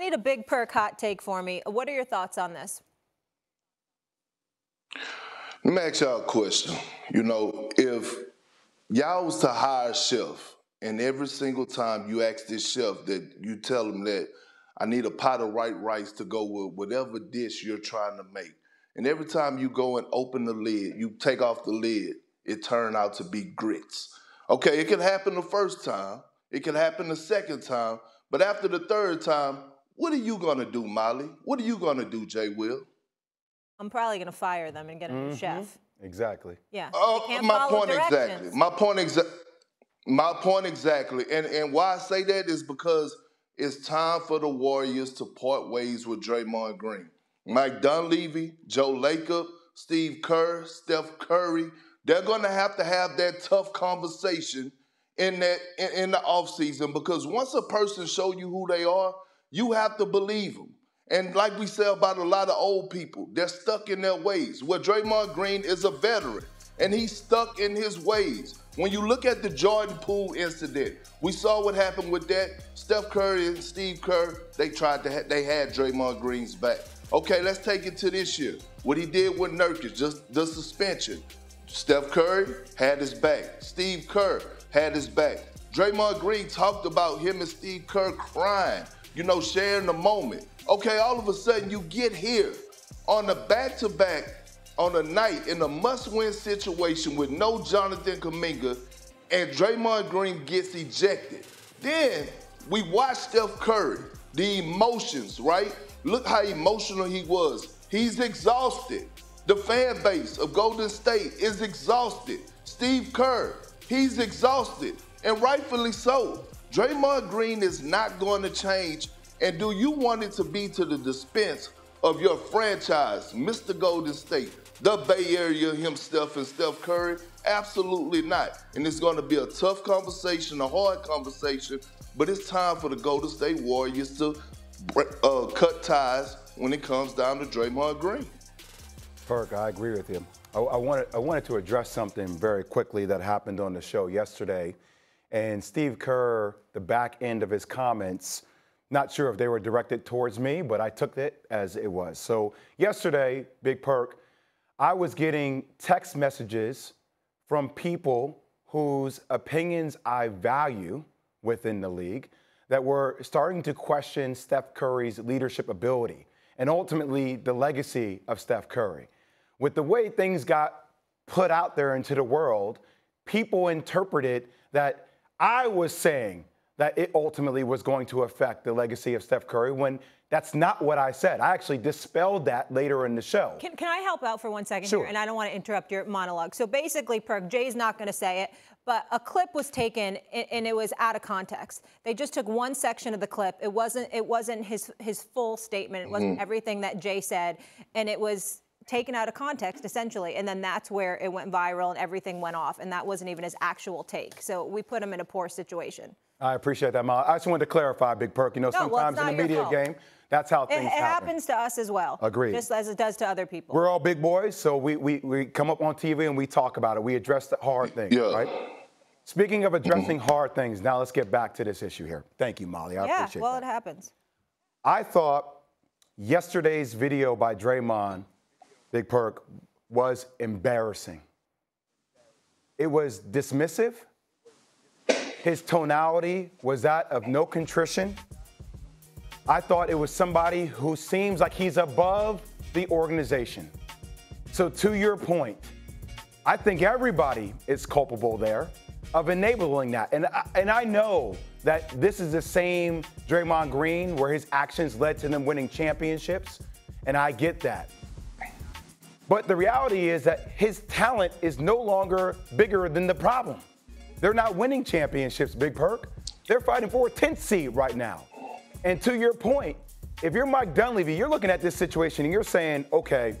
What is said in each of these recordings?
need a big perk hot take for me. What are your thoughts on this? Let me ask y'all a question. You know, if y'all was to hire a chef, and every single time you ask this chef that you tell him that I need a pot of white rice to go with whatever dish you're trying to make. And every time you go and open the lid, you take off the lid, it turned out to be grits. Okay, it can happen the first time, it can happen the second time, but after the third time, what are you gonna do, Molly? What are you gonna do, Jay Will? I'm probably gonna fire them and get a new mm-hmm. chef. Exactly. Yeah. Uh, my point exactly. My point exactly. My point exactly. And and why I say that is because it's time for the Warriors to part ways with Draymond Green. Mike Dunleavy, Joe Lacob, Steve Kerr, Steph Curry, they're going to have to have that tough conversation in that in, in the offseason because once a person show you who they are, you have to believe them. And like we say about a lot of old people, they're stuck in their ways. Well, Draymond Green is a veteran and he's stuck in his ways. When you look at the Jordan Poole incident, we saw what happened with that. Steph Curry and Steve Kerr, they tried to, ha- they had Draymond Green's back. Okay, let's take it to this year. What he did with Nurkic, just the suspension. Steph Curry had his back. Steve Kerr had his back. Draymond Green talked about him and Steve Kerr crying, you know, sharing the moment. Okay, all of a sudden you get here on the back-to-back on a night in a must-win situation with no Jonathan Kuminga, and Draymond Green gets ejected. Then we watch Steph Curry, the emotions, right? Look how emotional he was. He's exhausted. The fan base of Golden State is exhausted. Steve Kerr, he's exhausted, and rightfully so. Draymond Green is not going to change. And do you want it to be to the dispense of your franchise, Mr. Golden State? the Bay Area himself and Steph Curry? Absolutely not. And it's going to be a tough conversation, a hard conversation, but it's time for the Golden State Warriors to uh, cut ties when it comes down to Draymond Green. Perk, I agree with you. I, I, wanted, I wanted to address something very quickly that happened on the show yesterday. And Steve Kerr, the back end of his comments, not sure if they were directed towards me, but I took it as it was. So yesterday, Big Perk, I was getting text messages from people whose opinions I value within the league that were starting to question Steph Curry's leadership ability and ultimately the legacy of Steph Curry. With the way things got put out there into the world, people interpreted that I was saying that it ultimately was going to affect the legacy of Steph Curry when that's not what I said. I actually dispelled that later in the show. Can, can I help out for one second sure. here? And I don't want to interrupt your monologue. So basically, Perk, Jay's not going to say it, but a clip was taken and it was out of context. They just took one section of the clip. It wasn't it wasn't his his full statement. It wasn't mm-hmm. everything that Jay said, and it was taken out of context essentially and then that's where it went viral and everything went off and that wasn't even his actual take so we put him in a poor situation i appreciate that Ma. i just wanted to clarify big perk you know no, sometimes well, in the media fault. game that's how things it, it happen. happens to us as well. Agreed. Just as it does to other people. We're all big boys, so we, we, we come up on TV and we talk about it. We address the hard things, yeah. right? Speaking of addressing mm-hmm. hard things, now let's get back to this issue here. Thank you, Molly. I yeah, appreciate well, that. it happens. I thought yesterday's video by Draymond, Big Perk, was embarrassing. It was dismissive. His tonality was that of no contrition. I thought it was somebody who seems like he's above the organization. So, to your point, I think everybody is culpable there of enabling that. And I, and I know that this is the same Draymond Green where his actions led to them winning championships, and I get that. But the reality is that his talent is no longer bigger than the problem. They're not winning championships, Big Perk. They're fighting for a 10th seed right now. And to your point, if you're Mike Dunleavy, you're looking at this situation and you're saying, okay,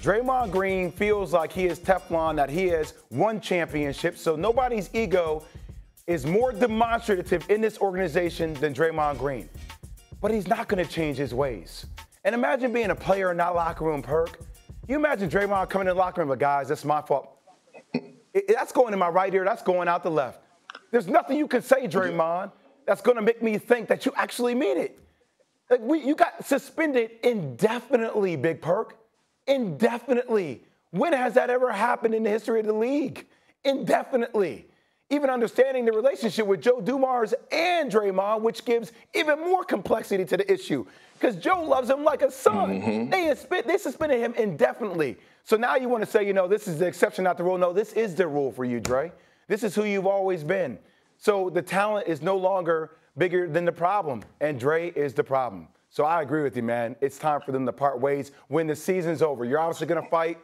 Draymond Green feels like he is Teflon, that he has won championships, so nobody's ego is more demonstrative in this organization than Draymond Green. But he's not going to change his ways. And imagine being a player in that locker room, perk. You imagine Draymond coming in the locker room, but guys, that's my fault. That's going in my right ear, that's going out the left. There's nothing you can say, Draymond that's going to make me think that you actually mean it. Like we, you got suspended indefinitely, Big Perk. Indefinitely. When has that ever happened in the history of the league? Indefinitely. Even understanding the relationship with Joe Dumars and Draymond, which gives even more complexity to the issue. Because Joe loves him like a son. Mm-hmm. They, they suspended him indefinitely. So now you want to say, you know, this is the exception, not the rule. No, this is the rule for you, Dre. This is who you've always been. So the talent is no longer bigger than the problem, and Dre is the problem. So I agree with you, man. It's time for them to part ways when the season's over. You're obviously going to fight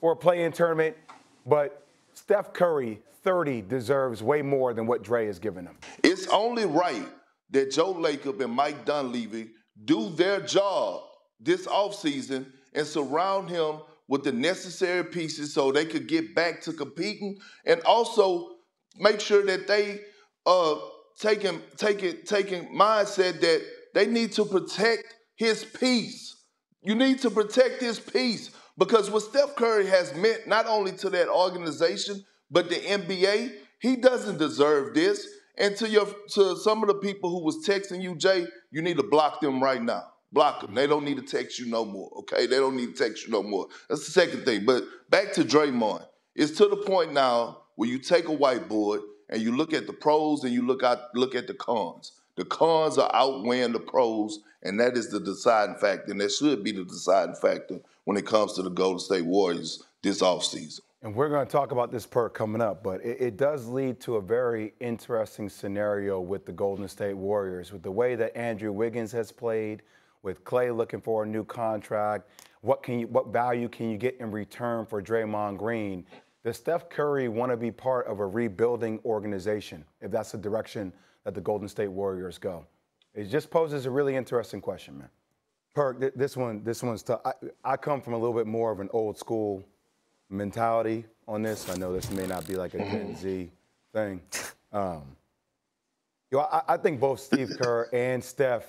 for a play-in tournament, but Steph Curry, 30, deserves way more than what Dre has given him. It's only right that Joe Lacob and Mike Dunleavy do their job this offseason and surround him with the necessary pieces so they could get back to competing and also make sure that they uh taking taking taking mindset that they need to protect his peace. You need to protect his peace because what Steph Curry has meant not only to that organization but the NBA, he doesn't deserve this. And to your to some of the people who was texting you, Jay, you need to block them right now. Block them. They don't need to text you no more. Okay, they don't need to text you no more. That's the second thing. But back to Draymond, it's to the point now where you take a whiteboard and you look at the pros and you look at look at the cons. The cons are outweighing the pros, and that is the deciding factor, and that should be the deciding factor when it comes to the Golden State Warriors this offseason. And we're going to talk about this perk coming up, but it, it, does lead to a very interesting scenario with the Golden State Warriors, with the way that Andrew Wiggins has played, with Klay looking for a new contract. What can you, what value can you get in return for Draymond Green? Does Steph Curry want to be part of a rebuilding organization if that's the direction that the Golden State Warriors go? It just poses a really interesting question, man. Perk, this one, this one's tough. I, I come from a little bit more of an old school mentality on this. I know this may not be like a Gen Z thing. Um, you know, I, I think both Steve Kerr and Steph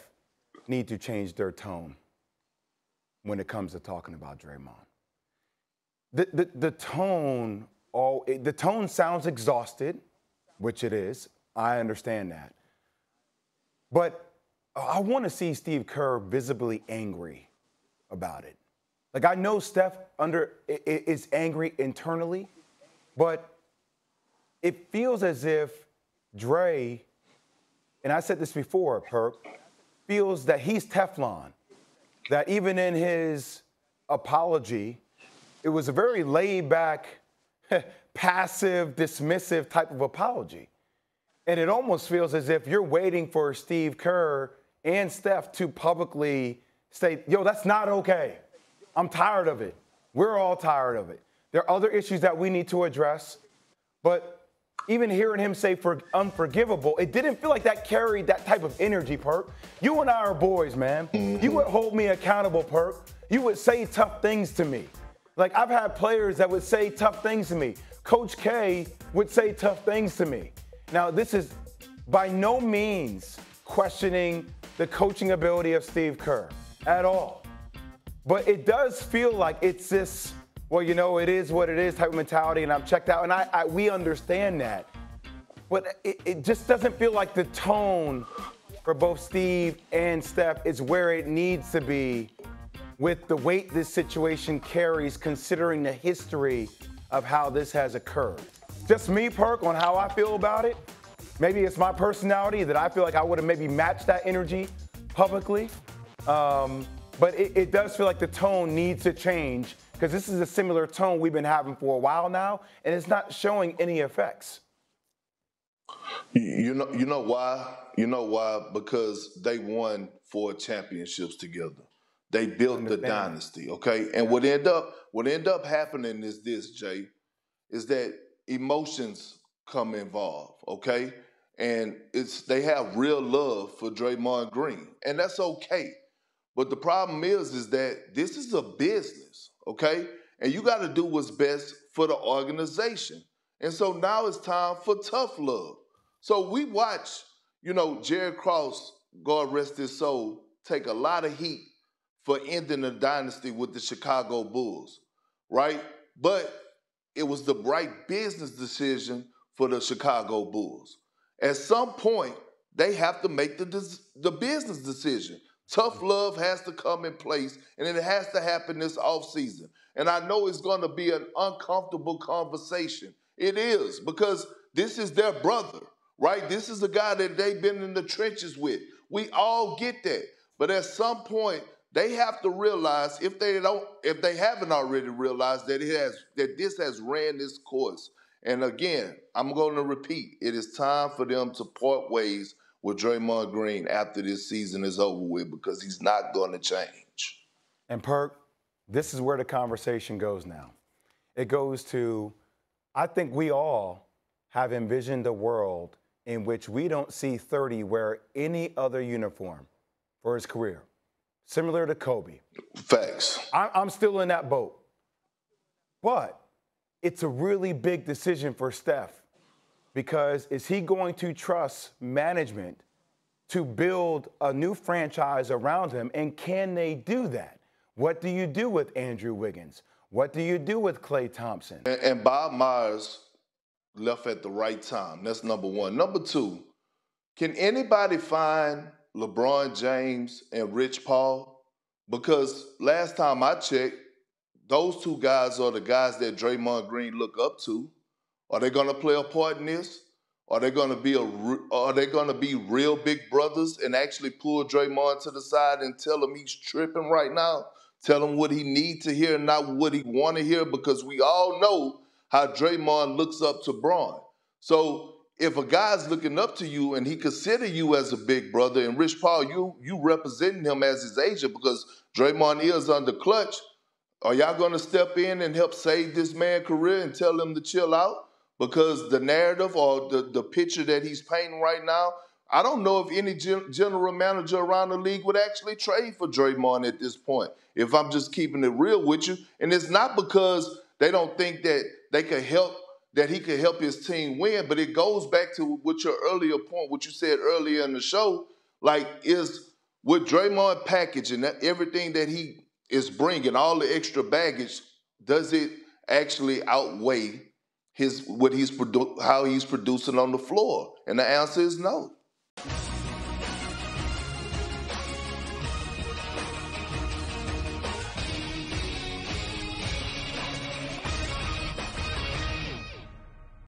need to change their tone when it comes to talking about Draymond. The, the, the tone, all, the tone sounds exhausted, which it is. I understand that. But I want to see Steve Kerr visibly angry about it. Like I know Steph under is angry internally, but it feels as if Dre, and I said this before, Perk, feels that he's Teflon. That even in his apology, it was a very laid back, passive, dismissive type of apology. And it almost feels as if you're waiting for Steve Kerr and Steph to publicly say, yo, that's not okay. I'm tired of it. We're all tired of it. There are other issues that we need to address, but even hearing him say for unforgivable, it didn't feel like that carried that type of energy, Perk. You and I are boys, man. Mm-hmm. You would hold me accountable, Perk. You would say tough things to me. Like I've had players that would say tough things to me. Coach K would say tough things to me. Now, this is by no means questioning the coaching ability of Steve Kerr at all. But it does feel like it's this, well, you know, it is what it is type of mentality, and I'm checked out. And I, I we understand that. But it, it just doesn't feel like the tone for both Steve and Steph is where it needs to be with the weight this situation carries, considering the history of how this has occurred. Just me, Perk, on how I feel about it. Maybe it's my personality that I feel like I would have maybe matched that energy publicly. Um, but it, it, does feel like the tone needs to change because this is a similar tone we've been having for a while now, and it's not showing any effects. You know, you know why? You know why? Because they won four championships together. They built the dynasty, okay? And what end up what end up happening is this, Jay, is that emotions come involved, okay? And it's they have real love for Draymond Green, and that's okay. But the problem is, is that this is a business, okay? And you got to do what's best for the organization. And so now it's time for tough love. So we watch, you know, Jerry Krause, God rest his soul, take a lot of heat for ending the dynasty with the Chicago Bulls, right? But it was the right business decision for the Chicago Bulls. At some point, they have to make the, the business decision. Tough love has to come in place, and it has to happen this offseason. And I know it's going to be an uncomfortable conversation. It is because this is their brother, right? This is the guy that they've been in the trenches with. We all get that. But at some point, they have to realize if they don't, if they haven't already realized that it has that this has ran this course. And again, I'm going to repeat: it is time for them to part ways with Draymond Green after this season is over with because he's not going to change. And Perk, this is where the conversation goes now. It goes to, I think we all have envisioned a world in which we don't see 30 wear any other uniform for his career, similar to Kobe. Facts. I'm still in that boat. But it's a really big decision for Steph because is he going to trust management to build a new franchise around him? And can they do that? What do you do with Andrew Wiggins? What do you do with Klay Thompson? And, and Bob Myers left at the right time. That's number one. Number two, can anybody find LeBron James and Rich Paul? Because last time I checked, those two guys are the guys that Draymond Green look up to. Are they going to play a part in this? Are they going to be a? Are they going to be real big brothers and actually pull Draymond to the side and tell him he's tripping right now? Tell him what he needs to hear, not what he want to hear, because we all know how Draymond looks up to Bron. So if a guy's looking up to you and he consider you as a big brother, and Rich Paul, you you representing him as his agent because Draymond is under Klutch, are y'all going to step in and help save this man's career and tell him to chill out? because the narrative or the, the picture that he's painting right now, I don't know if any gen- general manager around the league would actually trade for Draymond at this point. If I'm just keeping it real with you, and it's not because they don't think that they could help that he could help his team win, but it goes back to what your earlier point, what you said earlier in the show, like is with Draymond package and that, everything that he is bringing, all the extra baggage, does it actually outweigh his what he's produ- how he's producing on the floor? And the answer is no.